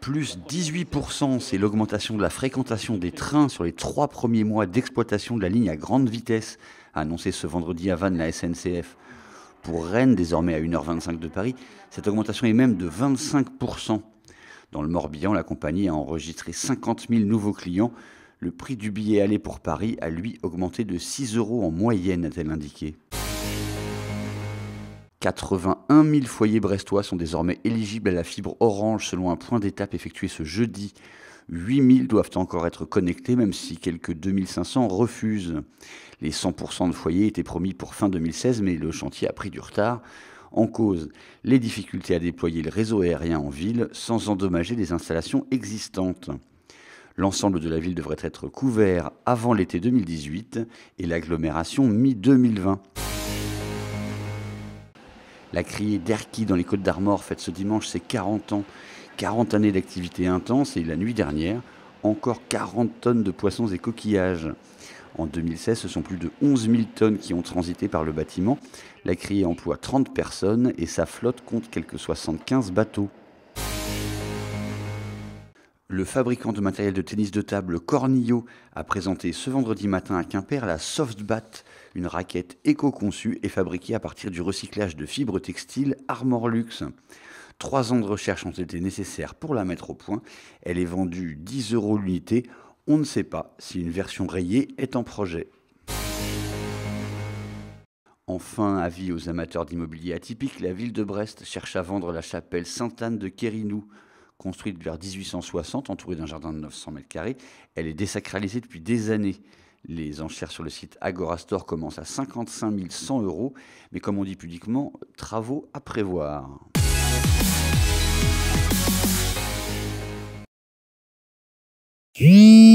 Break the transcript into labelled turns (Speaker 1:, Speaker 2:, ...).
Speaker 1: Plus 18%, c'est l'augmentation de la fréquentation des trains sur les trois premiers mois d'exploitation de la ligne à grande vitesse, a annoncé ce vendredi à Vannes la SNCF. Pour Rennes, désormais à 1h25 de Paris, cette augmentation est même de 25%. Dans le Morbihan, la compagnie a enregistré 50 000 nouveaux clients. Le prix du billet aller pour Paris a lui augmenté de 6 euros en moyenne, a-t-elle indiqué. 81 000 foyers brestois sont désormais éligibles à la fibre orange selon un point d'étape effectué ce jeudi. 8 000 doivent encore être connectés, même si quelques 2500 refusent. Les 100% de foyers étaient promis pour fin 2016, mais le chantier a pris du retard. En cause, les difficultés à déployer le réseau aérien en ville sans endommager les installations existantes. L'ensemble de la ville devrait être couvert avant l'été 2018 et l'agglomération mi-2020. La criée d'Erquy dans les Côtes d'Armor fête ce dimanche ses 40 ans. 40 années d'activité intense et la nuit dernière, encore 40 tonnes de poissons et coquillages. En 2016, ce sont plus de 11 000 tonnes qui ont transité par le bâtiment. La criée emploie 30 personnes et sa flotte compte quelques 75 bateaux. Le fabricant de matériel de tennis de table Cornillo a présenté ce vendredi matin à Quimper la Softbat, une raquette éco-conçue et fabriquée à partir du recyclage de fibres textiles Armorlux. Trois ans de recherche ont été nécessaires pour la mettre au point. Elle est vendue 10 euros l'unité. On ne sait pas si une version rayée est en projet. Enfin, avis aux amateurs d'immobilier atypique, la ville de Brest cherche à vendre la chapelle Sainte-Anne de Quérinou. Construite vers 1860, entourée d'un jardin de 900 mètres carrés, elle est désacralisée depuis des années. Les enchères sur le site Agorastore commencent à 55 100 euros, mais comme on dit publiquement, travaux à prévoir.
Speaker 2: Mmh.